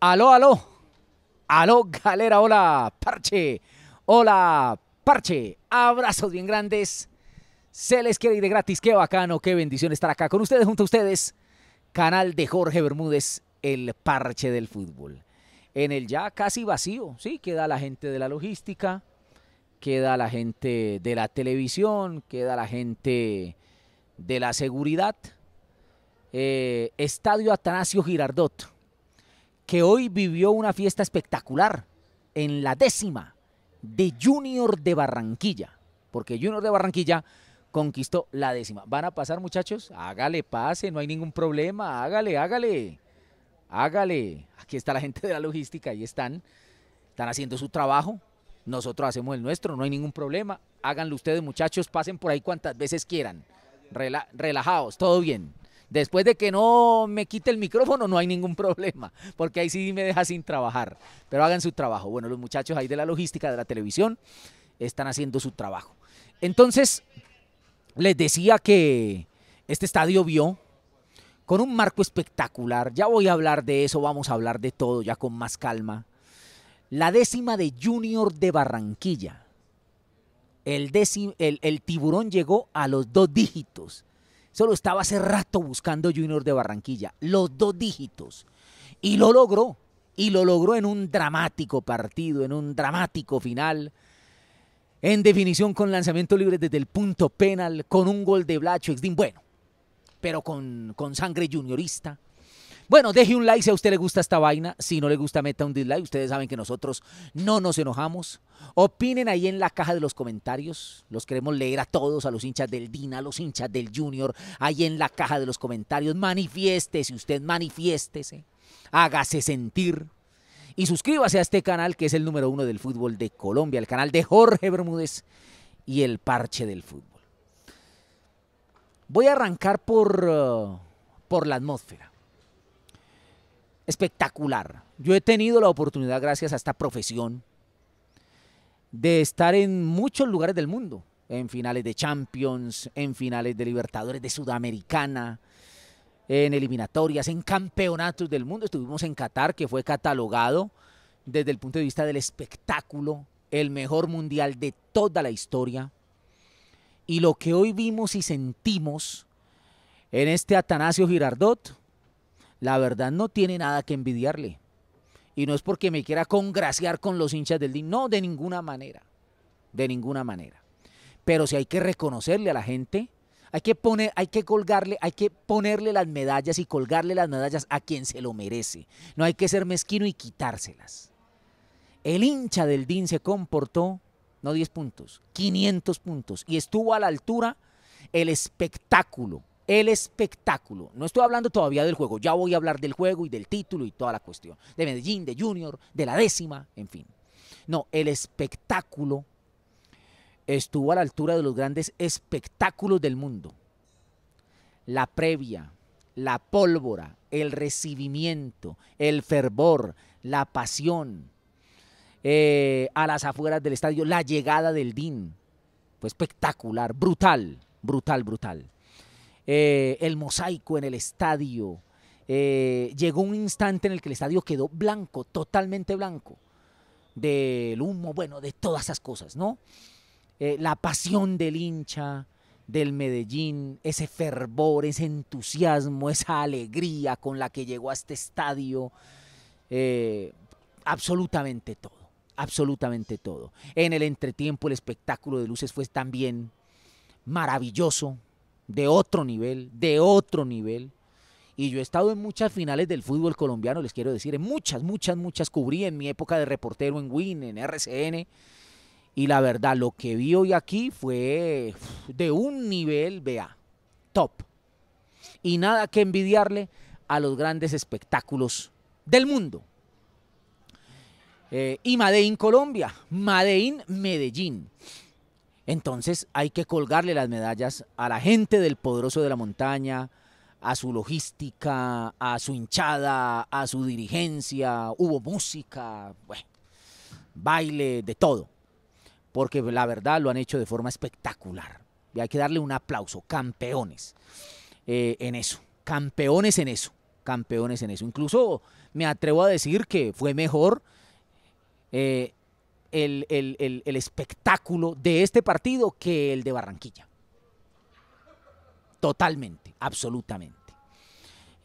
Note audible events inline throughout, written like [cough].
Aló, aló. Aló, galera. Hola, parche. Hola, parche. Abrazos bien grandes. Se les quiere ir de gratis. Qué bacano, qué bendición estar acá con ustedes, junto a ustedes. Canal de Jorge Bermúdez, el parche del fútbol. En el ya casi vacío, sí, queda la gente de la logística, queda la gente de la televisión, queda la gente de la seguridad. Eh, Estadio Atanasio Girardot, que hoy vivió una fiesta espectacular en la décima de Junior de Barranquilla, porque Junior de Barranquilla conquistó la décima. ¿Van a pasar muchachos? Hágale, pase, no hay ningún problema, hágale, hágale, hágale. Aquí está la gente de la logística, ahí están, están haciendo su trabajo, nosotros hacemos el nuestro, no hay ningún problema. Háganlo ustedes muchachos, pasen por ahí cuantas veces quieran. relajados, todo bien. Después de que no me quite el micrófono, no hay ningún problema, porque ahí sí me deja sin trabajar. Pero hagan su trabajo. Bueno, los muchachos ahí de la logística de la televisión están haciendo su trabajo. Entonces, les decía que este estadio vio con un marco espectacular. Ya voy a hablar de eso, vamos a hablar de todo ya con más calma. La décima de Junior de Barranquilla. El, el, el tiburón llegó a los dos dígitos. Solo estaba hace rato buscando Junior de Barranquilla, los dos dígitos. Y lo logró. Y lo logró en un dramático partido, en un dramático final. En definición con lanzamiento libre desde el punto penal, con un gol de Blacho Exdin. Bueno, pero con, con sangre juniorista. Bueno, deje un like si a usted le gusta esta vaina. Si no le gusta, meta un dislike. Ustedes saben que nosotros no nos enojamos. Opinen ahí en la caja de los comentarios. Los queremos leer a todos, a los hinchas del DINA, a los hinchas del Junior. Ahí en la caja de los comentarios. Manifiéstese, usted manifiéstese. Hágase sentir. Y suscríbase a este canal que es el número uno del fútbol de Colombia, el canal de Jorge Bermúdez y el parche del fútbol. Voy a arrancar por, uh, por la atmósfera espectacular. Yo he tenido la oportunidad, gracias a esta profesión, de estar en muchos lugares del mundo, en finales de Champions, en finales de Libertadores de Sudamericana, en eliminatorias, en campeonatos del mundo. Estuvimos en Qatar, que fue catalogado desde el punto de vista del espectáculo, el mejor mundial de toda la historia. Y lo que hoy vimos y sentimos en este Atanasio Girardot, la verdad no tiene nada que envidiarle. Y no es porque me quiera congraciar con los hinchas del DIN, no, de ninguna manera, de ninguna manera. Pero si hay que reconocerle a la gente, hay que poner, hay que colgarle, hay que ponerle las medallas y colgarle las medallas a quien se lo merece. No hay que ser mezquino y quitárselas. El hincha del DIN se comportó, no 10 puntos, 500 puntos y estuvo a la altura el espectáculo el espectáculo. No estoy hablando todavía del juego, ya voy a hablar del juego y del título y toda la cuestión. De Medellín, de Junior, de la décima, en fin. No, el espectáculo estuvo a la altura de los grandes espectáculos del mundo. La previa, la pólvora, el recibimiento, el fervor, la pasión, eh, a las afueras del estadio, la llegada del DIN. Fue espectacular, brutal, brutal, brutal. Eh, el mosaico en el estadio. Eh, llegó un instante en el que el estadio quedó blanco, totalmente blanco, del humo, bueno, de todas esas cosas, ¿no? Eh, la pasión del hincha, del Medellín, ese fervor, ese entusiasmo, esa alegría con la que llegó a este estadio, absolutamente todo, absolutamente todo. En el entretiempo el espectáculo de luces fue también maravilloso, de otro nivel, de otro nivel. Y yo he estado en muchas finales del fútbol colombiano, les quiero decir, en muchas, muchas, muchas cubrí en mi época de reportero en Win, en RCN. Y la verdad, lo que vi hoy aquí fue de un nivel, vea, top. Y nada que envidiarle a los grandes espectáculos del mundo. Eh, y Madein Colombia, Madein Medellín. Entonces hay que colgarle las medallas a la gente del poderoso de la montaña, a su logística, a su hinchada, a su dirigencia. Hubo música, baile, de todo. Porque la verdad lo han hecho de forma espectacular. Y hay que darle un aplauso. Campeones eh, en eso. Campeones en eso. campeones en eso. Incluso me atrevo a decir que fue mejor eh, el, el espectáculo de este partido que el de Barranquilla. Totalmente, absolutamente.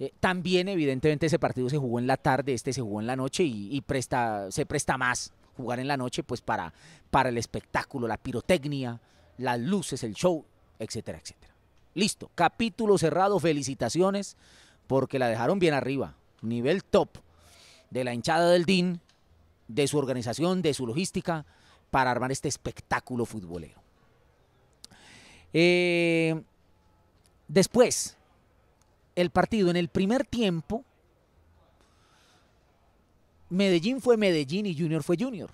Eh, también, evidentemente, ese partido se jugó en la tarde, este se jugó en la noche y, presta, se presta más jugar en la noche pues para, para el espectáculo, la pirotecnia, las luces, el show, etcétera, etcétera. Listo, capítulo cerrado, felicitaciones porque la dejaron bien arriba, nivel top de la hinchada del DIN, de su organización, de su logística, para armar este espectáculo futbolero. Eh, después, el partido en el primer tiempo, Medellín fue Medellín y Junior fue Junior.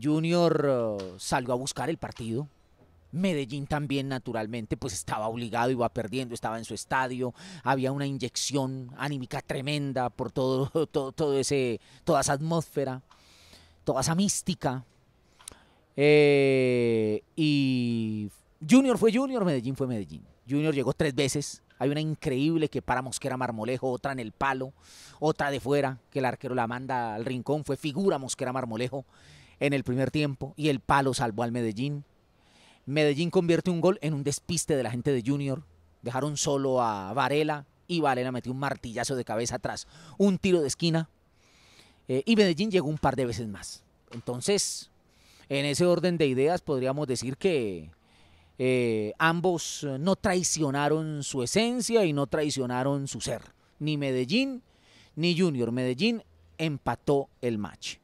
Junior uh, salió a buscar el partido. Medellín también, naturalmente, pues estaba obligado, iba perdiendo, estaba en su estadio, había una inyección anímica tremenda por todo, [laughs] todo, todo ese, toda esa atmósfera, toda esa mística. Eh, y Junior fue Junior, Medellín fue Medellín. Junior llegó tres veces hay una increíble que para Mosquera Marmolejo, otra en el palo, otra de fuera, que el arquero la manda al rincón. Fue figura Mosquera Marmolejo en el primer tiempo y el palo salvó al Medellín. Medellín convierte un gol en un despiste de la gente de Junior. Dejaron solo a Varela y Varela metió un martillazo de cabeza atrás, un tiro de esquina. Eh, y Medellín llegó un par de veces más. Entonces, en ese orden de ideas podríamos decir que eh, ambos eh, no traicionaron su esencia y no traicionaron su ser. Ni Medellín ni Junior. Medellín empató el match.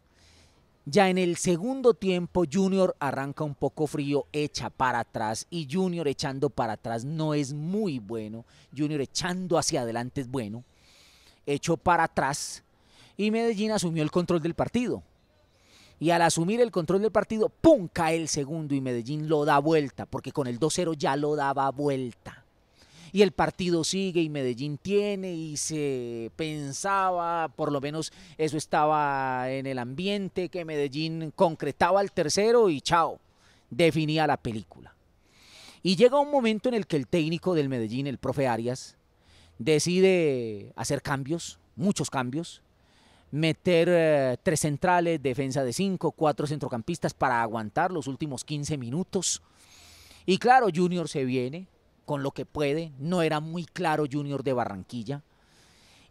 Ya en el segundo tiempo Junior arranca un poco frío, echa para atrás y Junior echando para atrás no es muy bueno. Junior echando hacia adelante es bueno. Echó para atrás y Medellín asumió el control del partido y al asumir el control del partido, ¡pum! cae el segundo y Medellín lo da vuelta, porque con el 2-0 ya lo daba vuelta. Y el partido sigue y Medellín tiene y se pensaba, por lo menos eso estaba en el ambiente, que Medellín concretaba el tercero y chao, definía la película. Y llega un momento en el que el técnico del Medellín, el profe Arias, decide hacer cambios, muchos cambios, meter eh, tres centrales, defensa de cinco, cuatro centrocampistas para aguantar los últimos 15 minutos. Y claro, Junior se viene con lo que puede. No era muy claro Junior de Barranquilla.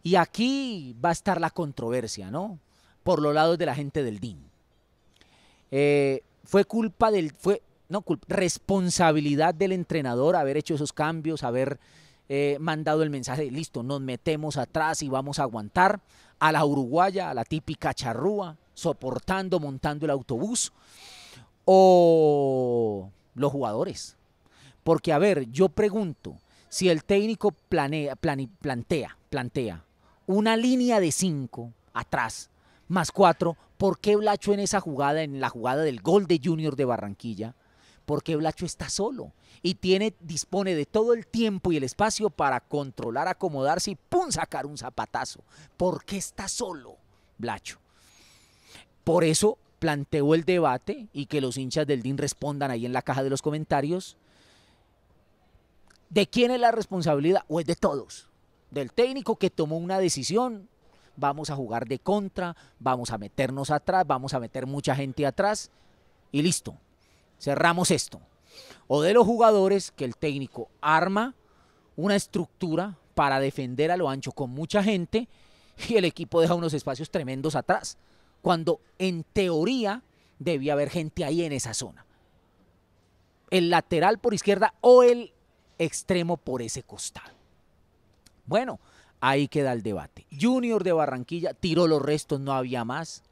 Y aquí va a estar la controversia, ¿no? Por los lados de la gente del DIN. Eh, fue culpa del, fue, no, responsabilidad del entrenador haber hecho esos cambios, haber eh, mandado el mensaje, listo, nos metemos atrás y vamos a aguantar a la uruguaya, a la típica charrúa, soportando, montando el autobús, o los jugadores. Porque, a ver, yo pregunto, si el técnico planea, plantea, plantea una línea de cinco atrás, más cuatro, ¿por qué Blacho en esa jugada, en la jugada del gol de Junior de Barranquilla, por qué Blacho está solo? y tiene, dispone de todo el tiempo y el espacio para controlar, acomodarse y ¡pum! sacar un zapatazo. ¿Por qué está solo, Blacho? Por eso planteó el debate y que los hinchas del DIN respondan ahí en la caja de los comentarios. ¿De quién es la responsabilidad? ¿O es de todos? Del técnico que tomó una decisión. Vamos a jugar de contra, vamos a meternos atrás, vamos a meter mucha gente atrás y listo. Cerramos esto o de los jugadores que el técnico arma una estructura para defender a lo ancho con mucha gente y el equipo deja unos espacios tremendos atrás, cuando en teoría debía haber gente ahí en esa zona. El lateral por izquierda o el extremo por ese costado. Bueno, ahí queda el debate. Junior de Barranquilla tiró los restos, no había más.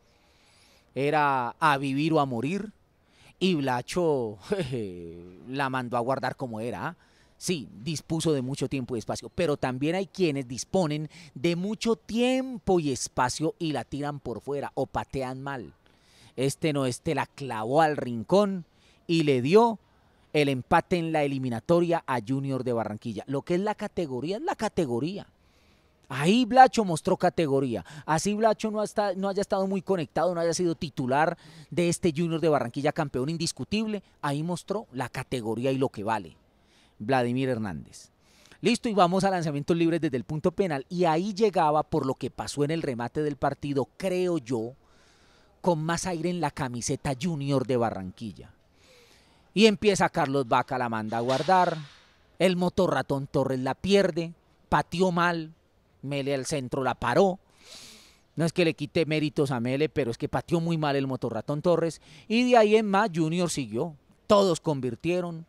Era a vivir o a morir. Y Blacho [laughs] la mandó a guardar como era. ¿ah? Sí, dispuso de mucho tiempo y espacio, pero también hay quienes disponen de mucho tiempo y espacio y la tiran por fuera o patean mal. Este no, este la clavó al rincón y le dio el empate en la eliminatoria a Junior de Barranquilla. Lo que es la categoría es la categoría. Ahí Blacho mostró categoría. Así Blacho no, haya estado muy conectado, no haya sido titular de este Junior de Barranquilla, campeón indiscutible. Ahí mostró la categoría y lo que vale. Vladimir Hernández. Listo, y vamos a lanzamientos libres desde el punto penal. Y ahí llegaba, por lo que pasó en el remate del partido, creo yo, con más aire en la camiseta junior de Barranquilla. Y empieza Carlos Vaca, la manda a guardar. El motor ratón Torres la pierde. Pateó mal. Mele al centro la paró. No es que le quite méritos a Mele, pero es que pateó muy mal el motor ratón Torres. Y de ahí en más, Junior siguió. Todos convirtieron.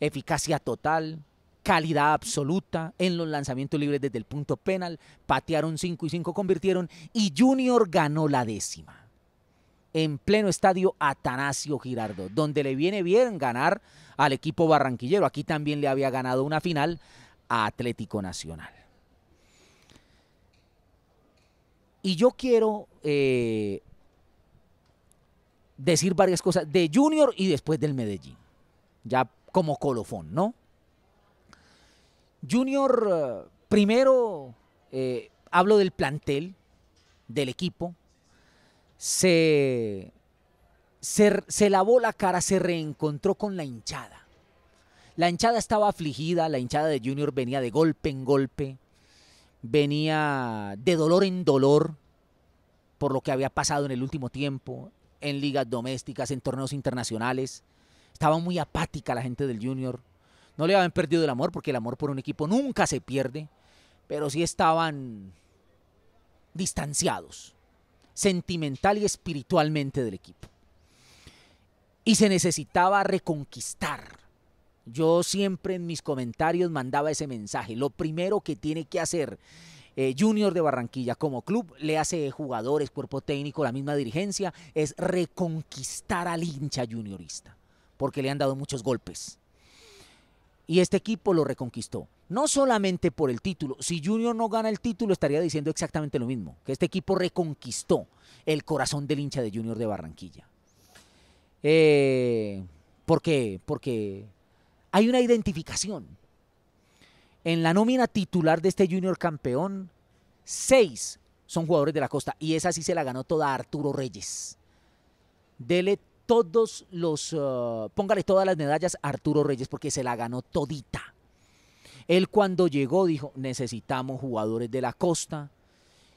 Eficacia total calidad absoluta en los lanzamientos libres desde el punto penal, patearon 5 y 5 convirtieron y Junior ganó la décima. En pleno estadio Atanasio Girardo, donde le viene bien ganar al equipo barranquillero. Aquí también le había ganado una final a Atlético Nacional. Y yo quiero eh, decir varias cosas de Junior y después del Medellín, ya como colofón, ¿no? Junior, eh, primero eh, hablo del plantel, del equipo. Se, se, lavó la cara, se reencontró con la hinchada. La hinchada estaba afligida, la hinchada de Junior venía de golpe en golpe, venía de dolor en dolor por lo que había pasado en el último tiempo, en ligas domésticas, en torneos internacionales. Estaba muy apática la gente del Junior. No le habían perdido el amor porque el amor por un equipo nunca se pierde, pero sí estaban distanciados, sentimental y espiritualmente del equipo. Y se necesitaba reconquistar. Yo siempre en mis comentarios mandaba ese mensaje. Lo primero que tiene que hacer eh, Junior de Barranquilla como club, le hace jugadores, cuerpo técnico, la misma dirigencia, es reconquistar al hincha juniorista, porque le han dado muchos golpes y este equipo lo reconquistó. No solamente por el título, si Junior no gana el título estaría diciendo exactamente lo mismo, que este equipo reconquistó el corazón del hincha de Junior de Barranquilla. Eh, ¿Por qué? Porque hay una identificación. En la nómina titular de este Junior campeón, seis son jugadores de la costa y esa sí se la ganó toda Arturo Reyes. Dele todos los, uh, póngale todas las medallas a Arturo Reyes porque se la ganó todita. Él cuando llegó dijo, necesitamos jugadores de la costa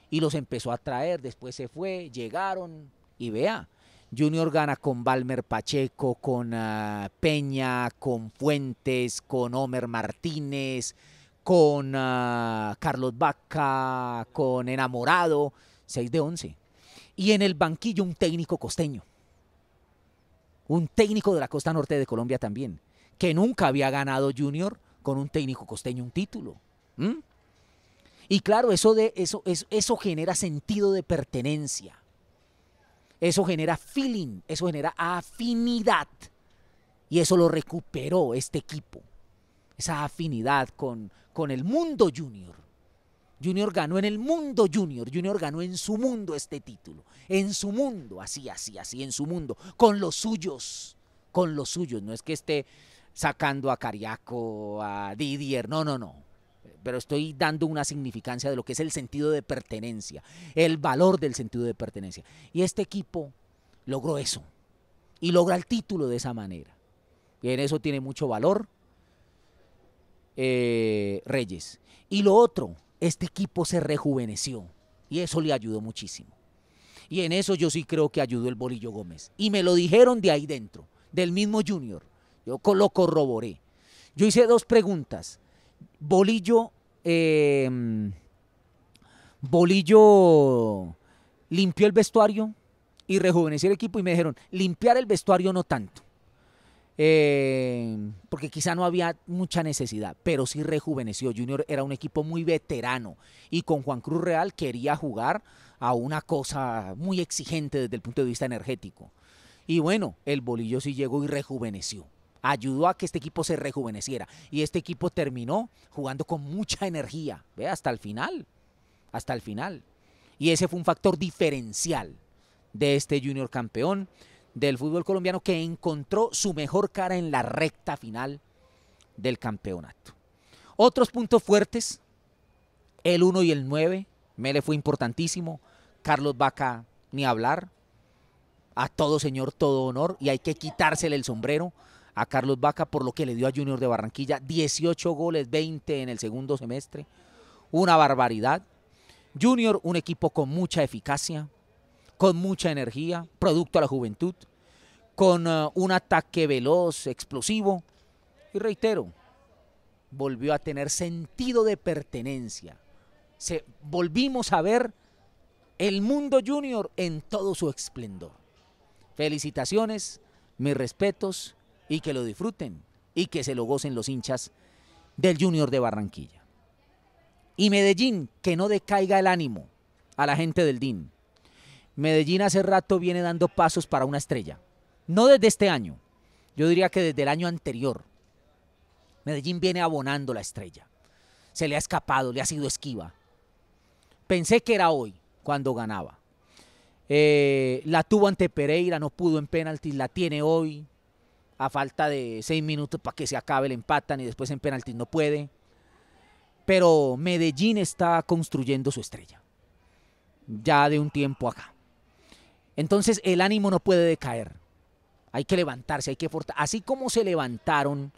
y los empezó a traer, después se fue, llegaron y vea, Junior gana con Balmer Pacheco, con uh, Peña, con Fuentes, con Homer Martínez, con uh, Carlos Vaca, con Enamorado, 6 de 11. Y en el banquillo un técnico costeño un técnico de la costa norte de Colombia también, que nunca había ganado Junior con un técnico costeño un título. Y claro, eso, de, eso, eso, eso genera sentido de pertenencia. Eso genera feeling, eso genera afinidad. Y eso lo recuperó este equipo. Esa afinidad con, con el mundo junior. Junior ganó en el mundo Junior, Junior ganó en su mundo este título, en su mundo, así, así, así, en su mundo, con los suyos, con los suyos, no es que esté sacando a Cariaco, a Didier, no, no, no, pero estoy dando una significancia de lo que es el sentido de pertenencia, el valor del sentido de pertenencia. Y este equipo logró eso, y logra el título de esa manera. Y en eso tiene mucho valor eh, Reyes. Y lo otro, este equipo se rejuveneció y eso le ayudó muchísimo. Y en eso yo sí creo que ayudó el Bolillo Gómez. Y me lo dijeron de ahí dentro, del mismo Junior. Yo lo corroboré. Yo hice dos preguntas. Bolillo, em, Bolillo limpió el vestuario y rejuveneció el equipo y me dijeron, limpiar el vestuario no tanto. Eh, porque quizá no había mucha necesidad, pero sí rejuveneció. Junior era un equipo muy veterano y con Juan Cruz Real quería jugar a una cosa muy exigente desde el punto de vista energético. Y bueno, el bolillo sí llegó y rejuveneció. Ayudó a que este equipo se rejuveneciera. Y este equipo terminó jugando con mucha energía. Ve, hasta el final. Hasta el final. Y ese fue un factor diferencial de este Junior campeón del fútbol colombiano que encontró su mejor cara en la recta final del campeonato. Otros puntos fuertes, el 1 y el 9, Mele fue importantísimo, Carlos Vaca ni hablar, a todo señor, todo honor, y hay que quitársele el sombrero a Carlos Vaca por lo que le dio a Junior de Barranquilla. 18 goles, 20 en el segundo semestre. Una barbaridad. Junior, un equipo con mucha eficacia, con mucha energía, producto a la juventud, con uh, un ataque veloz, explosivo. Y reitero, volvió a tener sentido de pertenencia. Se, volvimos a ver el mundo junior en todo su esplendor. Felicitaciones, mis respetos y que lo disfruten y que se lo gocen los hinchas del Junior de Barranquilla. Y Medellín, que no decaiga el ánimo a la gente del DIN. Medellín hace rato viene dando pasos para una estrella. No desde este año, yo diría que desde el año anterior. Medellín viene abonando la estrella. Se le ha escapado, le ha sido esquiva. Pensé que era hoy cuando ganaba. Eh, la tuvo ante Pereira, no pudo en penaltis, la tiene hoy. A falta de seis minutos para que se acabe, le empatan y después en penaltis no puede. Pero Medellín está construyendo su estrella. Ya de un tiempo acá. Entonces el ánimo no puede decaer. Hay que levantarse, hay que fortalecer. Así como se levantaron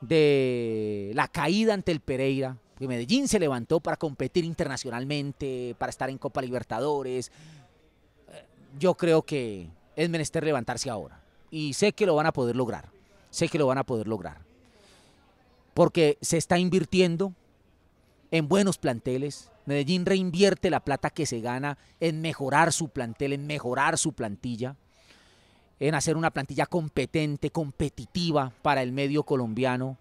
de la caída ante el Pereira, Medellín se levantó para competir internacionalmente, para estar en Copa Libertadores. Yo creo que es menester levantarse ahora. Y sé que lo van a poder lograr. Sé que lo van a poder lograr. Porque se está invirtiendo en buenos planteles. Medellín reinvierte la plata que se gana en mejorar su plantel, en mejorar su plantilla, en hacer una plantilla competente, competitiva para el medio colombiano.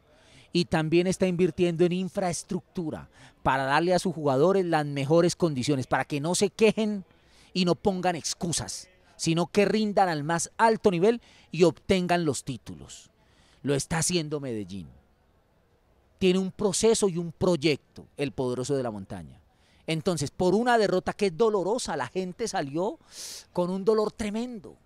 Y también está invirtiendo en infraestructura para darle a sus jugadores las mejores condiciones, para que no se quejen y no pongan excusas, sino que rindan al más alto nivel y obtengan los títulos. Lo está haciendo Medellín tiene un proceso y un proyecto, el poderoso de la montaña. Entonces, por una derrota que es dolorosa, la gente salió con un dolor tremendo.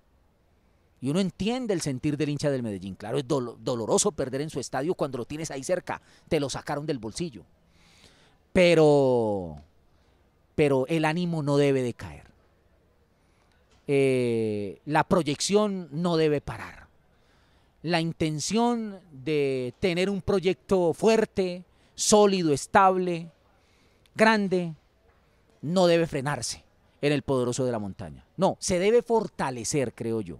Y uno entiende el sentir del hincha del Medellín. Claro, es doloroso perder en su estadio cuando lo tienes ahí cerca. Te lo sacaron del bolsillo. Pero, pero el ánimo no debe de caer. Eh, la proyección no debe parar la intención de tener un proyecto fuerte, sólido, estable, grande, no debe frenarse en el poderoso de la montaña. No, se debe fortalecer, creo yo.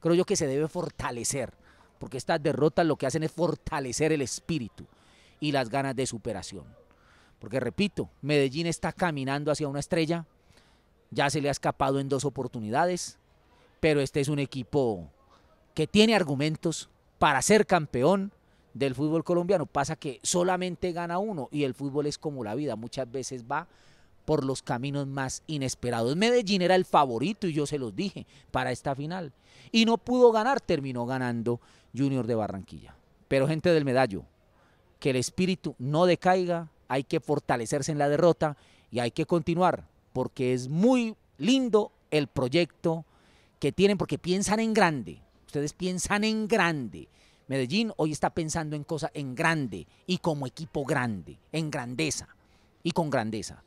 Creo yo que se debe fortalecer, porque estas derrotas lo que hacen es fortalecer el espíritu y las ganas de superación. Porque repito, Medellín está caminando hacia una estrella, ya se le ha escapado en dos oportunidades, pero este es un equipo que tiene argumentos para ser campeón del fútbol colombiano. Pasa que solamente gana uno y el fútbol es como la vida, muchas veces va por los caminos más inesperados. Medellín era el favorito y yo se los dije para esta final. Y no pudo ganar, terminó ganando Junior de Barranquilla. Pero gente del medallo, que el espíritu no decaiga, hay que fortalecerse en la derrota y hay que continuar, porque es muy lindo el proyecto que tienen, porque piensan en grande ustedes piensan en grande. Medellín hoy está pensando en cosas en grande y como equipo grande, en grandeza y con grandeza.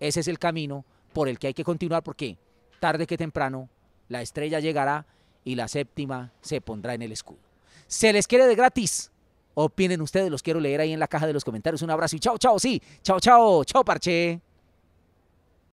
Ese es el camino por el que hay que continuar porque tarde que temprano la estrella llegará y la séptima se pondrá en el escudo. Se les quiere de gratis. Opinen ustedes, los quiero leer ahí en la caja de los comentarios. Un abrazo y chao, chao, sí. Chao, chao, chao, parche.